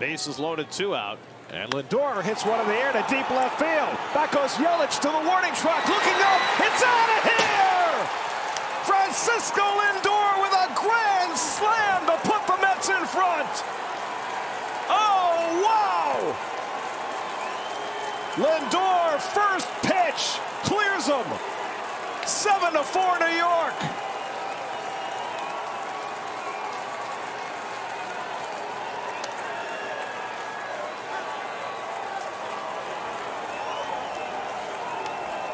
Bases loaded, two out. And Lindor hits one in the air to deep left field. Back goes Yelich to the warning track, looking up. It's out of here! Francisco Lindor with a grand slam to put the Mets in front. Oh, wow! Lindor, first pitch, clears him. 7 to 4 New York.